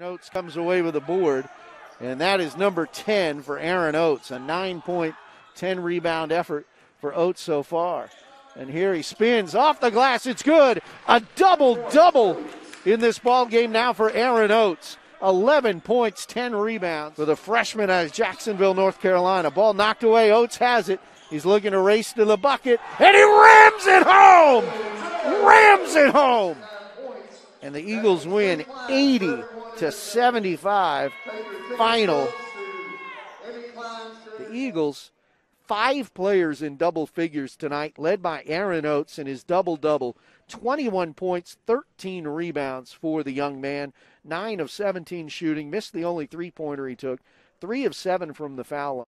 Oates comes away with a board, and that is number 10 for Aaron Oates, a nine point, 10 rebound effort for Oates so far. And here he spins off the glass. It's good. A double double in this ball game now for Aaron Oates. 11 points, 10 rebounds for the freshman out of Jacksonville, North Carolina. Ball knocked away. Oates has it. He's looking to race to the bucket, and he rams it home. Rams it home. And the Eagles win 80 to 75 final. The Eagles, five players in double figures tonight, led by Aaron Oates in his double double. 21 points, 13 rebounds for the young man. 9 of 17 shooting, missed the only three pointer he took. 3 of 7 from the foul line.